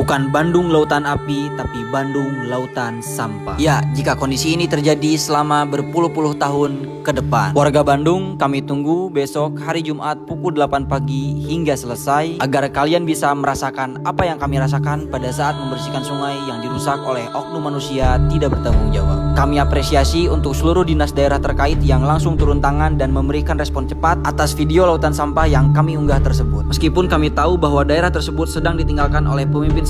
Bukan Bandung Lautan Api, tapi Bandung Lautan Sampah. Ya, jika kondisi ini terjadi selama berpuluh-puluh tahun ke depan. Warga Bandung, kami tunggu besok hari Jumat pukul 8 pagi hingga selesai agar kalian bisa merasakan apa yang kami rasakan pada saat membersihkan sungai yang dirusak oleh oknum manusia tidak bertanggung jawab. Kami apresiasi untuk seluruh dinas daerah terkait yang langsung turun tangan dan memberikan respon cepat atas video lautan sampah yang kami unggah tersebut. Meskipun kami tahu bahwa daerah tersebut sedang ditinggalkan oleh pemimpin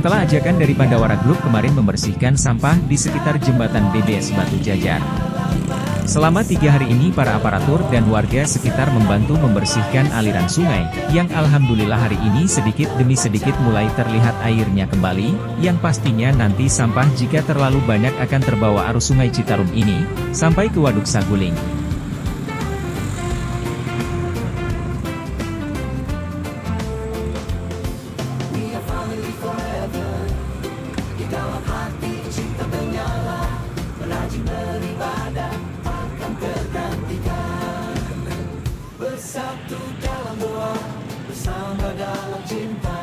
Setelah ajakan dari Pandawara Group kemarin membersihkan sampah di sekitar jembatan BBS Batu Jajar. Selama tiga hari ini para aparatur dan warga sekitar membantu membersihkan aliran sungai, yang alhamdulillah hari ini sedikit demi sedikit mulai terlihat airnya kembali, yang pastinya nanti sampah jika terlalu banyak akan terbawa arus sungai Citarum ini, sampai ke Waduk Saguling. Bersatu dalam doa bersama dalam cinta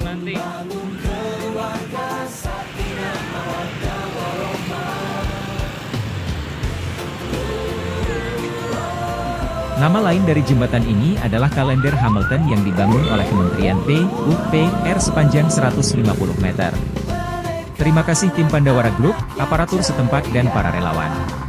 membangun keluarga warahmah Nama lain dari jembatan ini adalah kalender Hamilton yang dibangun oleh Kementerian PUPR sepanjang 150 meter. Terima kasih tim Pandawara Group, aparatur setempat dan para relawan.